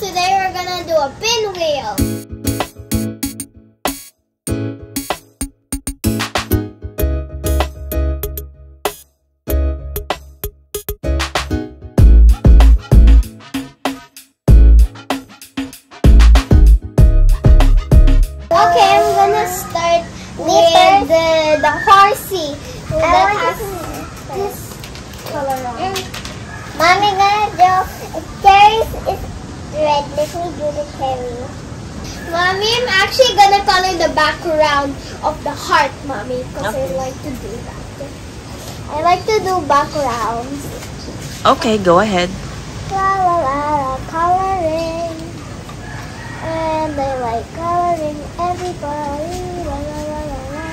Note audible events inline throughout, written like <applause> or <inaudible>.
today we're gonna do a pinwheel. Okay, I'm gonna start with the, the horsey that has this color on. Mommy gonna do cherries is red. Let me do the cherry. Mommy, I'm actually gonna color the background of the heart, Mommy, because Okay. I like to do that. I like to do backgrounds. Okay, go ahead. La la la la, coloring. And I like coloring everybody. La la la la la.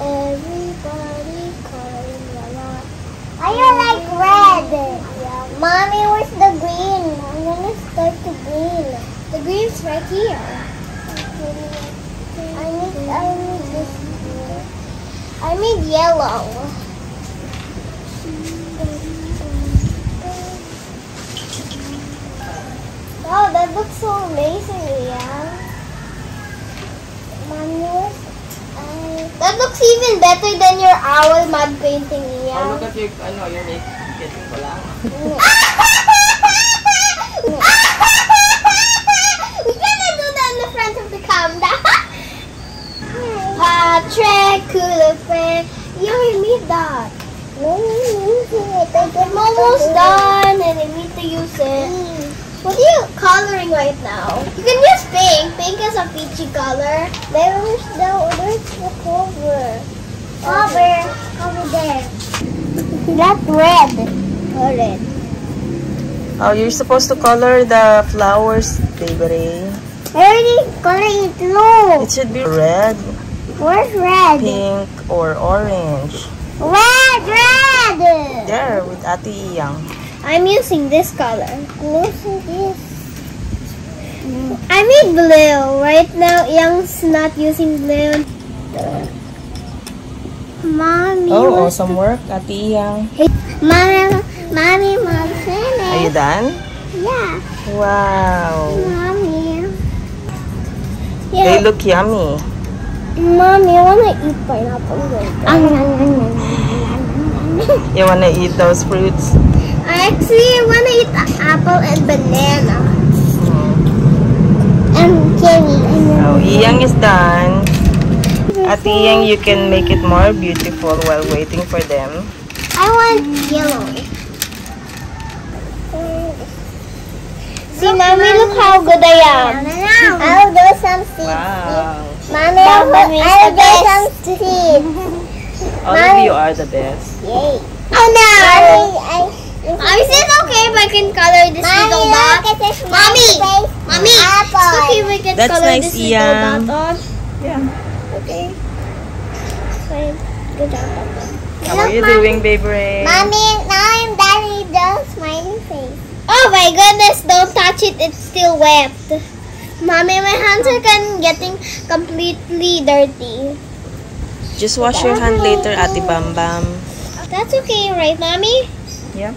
Everybody coloring la la. I don't like red. Yeah. Mommy, where's the gonna the green. The green's right here. I need, I need this. I need yellow. Wow, that looks so amazing, yeah. Mommy, where's I? That looks even better than your owl mud painting, Oh, yeah. look at your, ano, your neck. Getting ko lang. We're gonna do that in the front of the camera. Patrick Coulefe. You already made that. No, I'm it. I get I'm almost done and I need to use it. What are you coloring right now? You can use pink. Pink is a peachy color. Where's the, where's the cover? Cover, cover there. That's red. Oh, red. Oh, you're supposed to color the flowers, baby. I already colored it blue. It should be red, Where's red? pink, or orange. Red, red. There, with Ate Iyang. I'm using this color. Listen this. I made blue. Right now, Young's not using blue. Mommy. Oh, awesome work, Ate Iyang. Mommy, mommy, mom, Are you done? Yeah, Wow. mommy. Yeah. They look yummy. Mommy, I wanna eat pineapple You wanna eat those fruits? Actually, I actually wanna eat a apple and banana. Mm. and cherry. Oh, Iyang is done. Ate Iyang, you can make it more beautiful while waiting for them. I want yellow. See, mommy, look how good I am. I'll do some seeds. Wow. Mommy, I'll, Mommy is I'll the do best. some seeds. <laughs> All of you are the best. Yay. Oh no! Mommy, I, is it okay if I can color this Mommy, little look dot? at this Mommy! nice face. Mommy, it's Apple. okay if we can That's color nice, this little Ian. dot on? Yeah. Okay. Fine. Good job, Papa. How are you doing, baby Rae? Mommy, now I'm done with the smiling face. Oh my goodness, don't touch it, it's still wet. Mommy, my hands are getting completely dirty. Just wash your hand later, Ate Bambam. That's okay, right, Mommy? Yeah.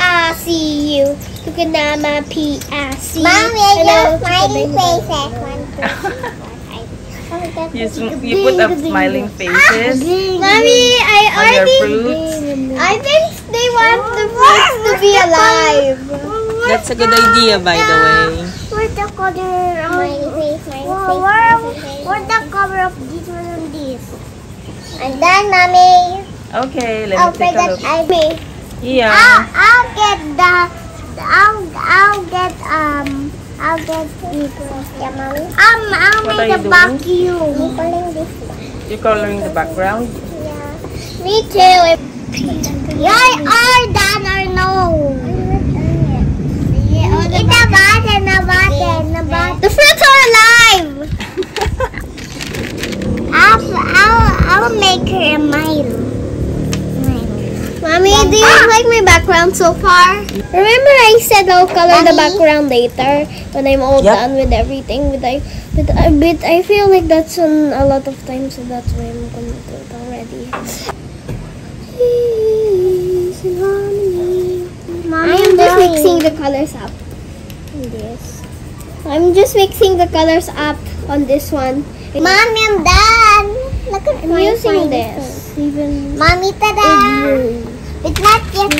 I see you. You can nama P I see you. Mommy, I Hello, do smiling chicken faces. dingo. One, two, three, four, five. You, a s- chicken you put up smiling faces ah! Mommy, I on your already. fruits. I think they want the fruits to be alive. That's a good idea, by the way. Where's the color of smiling face, smiling Wow, face, where- smiling face? Where's the cover of this one and this? I'm done, mommy. Okay, let I'll me take a forget look. I me. Yeah. I'll, I'll get the I'll I'll get um I'll get this yeah mommy um I'll What make are a you vacuum pulling this one You're coloring the background? yeah Me too. you are done or no it's a button a button a button The fruits are alive. <laughs> I'll I'll I'll make her a mile Mommy, do you like my background so far? Remember I said I'll color the background later when I'm all Yep. done with everything. But I, but I, but I feel like that's on a lot of time, so that's why I'm gonna do it already. Peace and harmony. I am just mixing the colors up. Using this. I'm just mixing the colors up on this one. Mommy, I'm done. Look at I'm my using this. Even Mommy, tada! blue. It's not yet.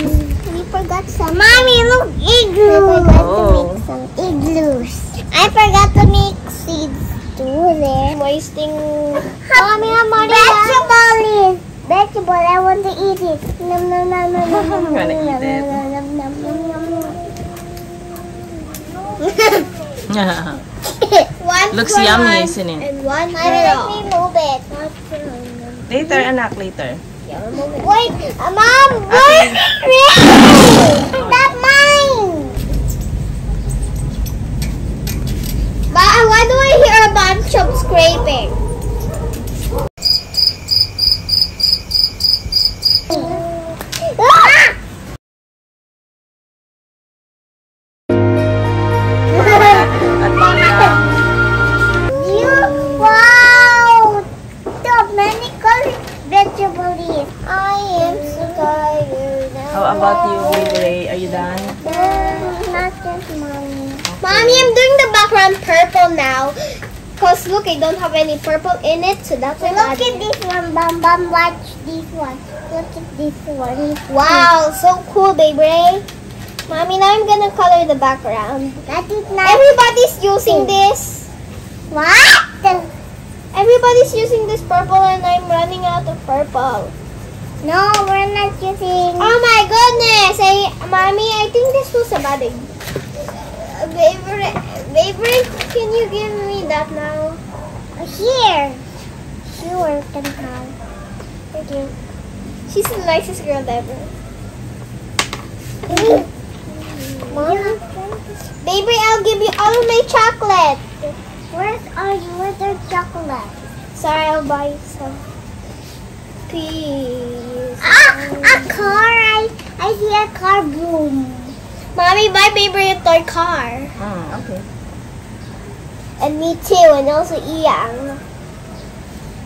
We forgot some. Mommy, look, igloo. I forgot Oh. to make some igloos. I forgot to make seeds too there. Wasting. Mommy, I'm already Vegetable. Vegetable. I want to eat it. Nom nom nom nom nom nom <laughs> Wanna eat nom, it? nom, nom, nom, nom, nom, nom. One Looks yummy, one isn't it? And one for Mommy, let all. me move it. later, anak, later. Yeah, we'll move it. Wait, uh, Mom, wait. That's mine. But why do I hear a bunch of scraping? Rae? Are you done? No, not just mommy. Mommy, I'm doing the background purple now. Cause look, I don't have any purple in it, so that's why Look at this one, Bambam. Watch this one. Look at this one. Wow, so cool, baby. Mommy, now I'm gonna color the background. That is not. Everybody's using this. What? Everybody's using this purple, and I'm running out of purple. No, we're not using. Oh my goodness! I, mommy, I think this was a bad idea. Baby, baby, can you give me that now? Here. Sure, can have. Thank you. She's the nicest girl ever. Mom, Baby, I'll give you all of my chocolate. where's our where's our chocolate? Sorry, I'll buy some. Please. Ah, a car! I I see a car boom. Mommy, my baby a toy car. Mm, okay. And me too, and also Ian.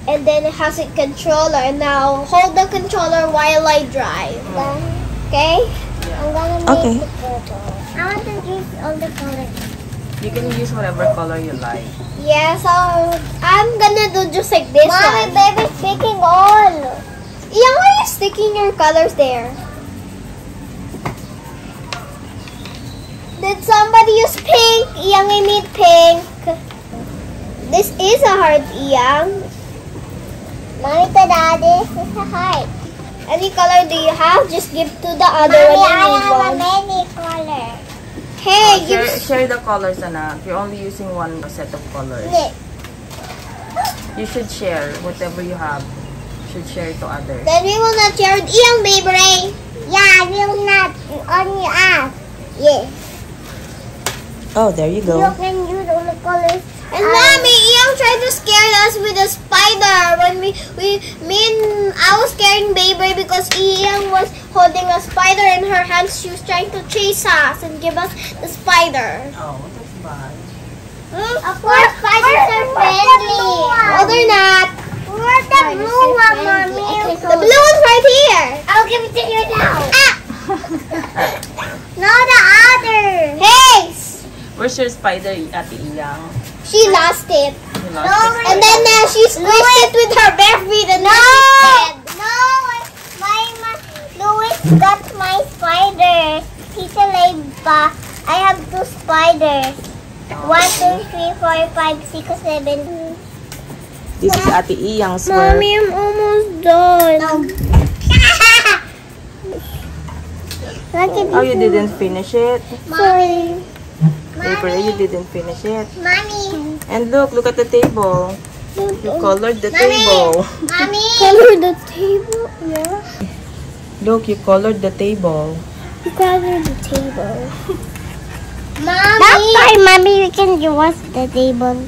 And then it has a controller. Now, hold the controller while I drive. Then Okay? I'm gonna make Okay. the purple. I want to use all the colors. You can use whatever color you like. Yeah, so I'm gonna do just like this Mommy, one. baby's speaking all. Ian, why are you sticking your colors there? Did somebody use pink? Ian, I need pink. This is a heart, Ian. Mommy, tada, this is a heart. Any color do you have? Just give to the other Mommy, one I you need have a one. many colors. Hey, Oh, give share, share the colors, anak. You're only using one set of colors. Look. You should share whatever you have. You should share to others. Then we will not share with Ian, baby Rae. Yeah, we will not only us. Yes. Oh, there you go. You can use all the colors. And Um, mommy, Ian tried to scare us with a spider when we, we, me and I was scaring baby because Ian was holding a spider in her hands. She was trying to chase us and give us the spider. Oh, that's bad. Of course, spiders are friendly. No, they're not. Where's the blue one, mommy? The blue one's right here. I'll give it to you now. Ah! No, the other. Hey! Where's your spider, Ate Iyang? She lost it. You lost No, it. And then uh, she squished it with her bare feet and No, then she's dead. no, my, my Louis got my spiders. Tita Leiba, I have two spiders. One, two, three, four, five, six, seven. This is Ate Iyang's work. Mommy, I'm almost done. No. <laughs> Oh, you didn't finish it? Mommy. Paper, you didn't finish it. Mommy. And look, look at the table. You colored the Mommy. table. Mommy. Color the table? Yeah. Look, you colored the table. You colored the table. Mommy. That's why, Mommy, we can wash the table.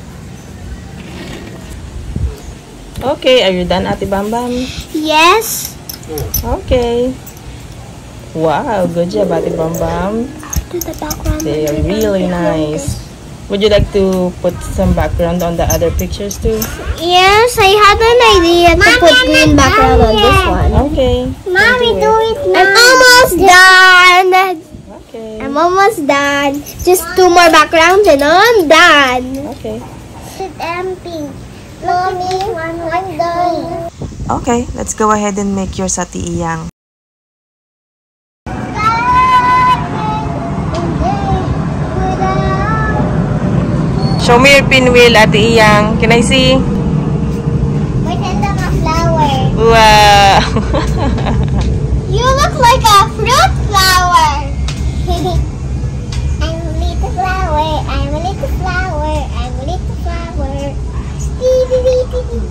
Okay, are you done, Ate Bambam? Yes. Okay. Wow, good job, Ate Bambam. Do the background. They are really nice. Would you like to put some background on the other pictures too? Yes, I had an idea to Mommy, put I'm green background on this one. Okay. Mommy, do do it. it now. I'm almost done. Okay. I'm I'm almost done. Just two more backgrounds and I'm done. Okay. And pink. Mommy, I'm done. Okay, let's go ahead and make your Ate Iyang. Show me your pinwheel, Ate Iyang. Can I see? Pretend I'm a flower. Wow! <laughs> You look like a fruit flower.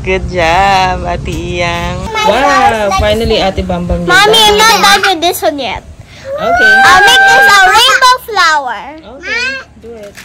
Good job, Ate Iyang. My Wow! Finally, Ate Bambam Mommy, I'm not done with this one yet. Okay. I'll make this a rainbow flower. Okay, do it.